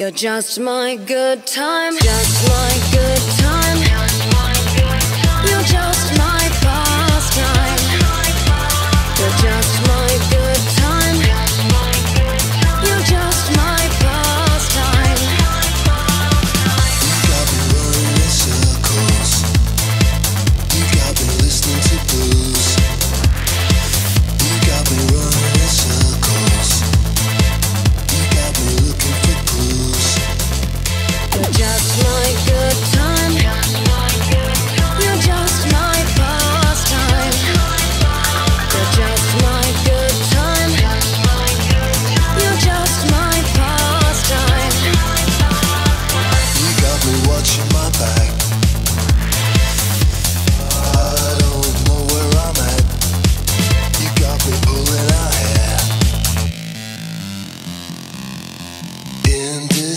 You're just my good time, just my good time.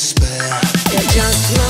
despair. Just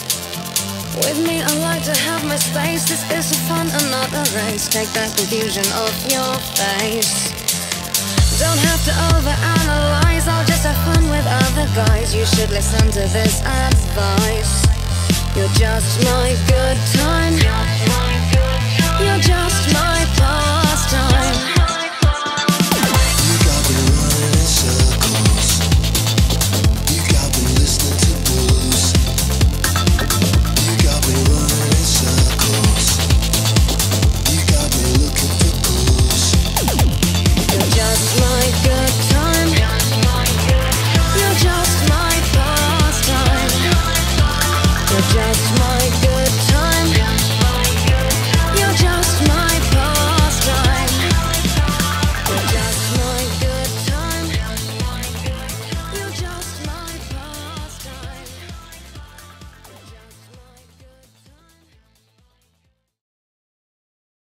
With me, I like to have my space. This is fun another race. Take that confusion off your face. Don't have to overanalyze. I'll just have fun with other guys. You should listen to this advice. You're just my good time.